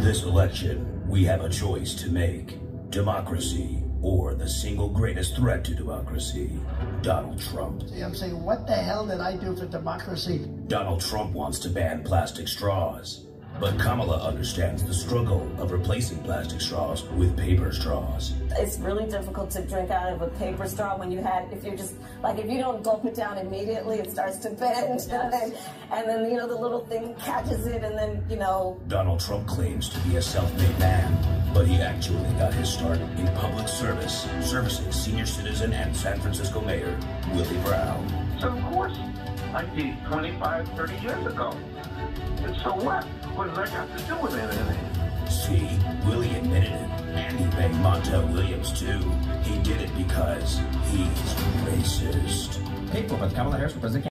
This election, we have a choice to make democracy or the single greatest threat to democracy, Donald Trump. See, I'm saying, what the hell did I do for democracy? Donald Trump wants to ban plastic straws, but Kamala understands the struggle of replacing plastic straws with paper straws. It's really difficult to drink out of a paper straw when you had, if you're just, like, if you don't gulp it down immediately, it starts to bend. Yes. And, then, and then, you know, the little thing catches it, and then, you know. Donald Trump claims to be a self made man but he actually got his start in public service, servicing senior citizen and San Francisco Mayor Willie Brown. So of course, I did 25, 30 years ago. And so what? What does that got to do with anything? See, Willie admitted it, and he banged Montel Williams too. He did it because he's racist. Paid for by Kamala Harris for president.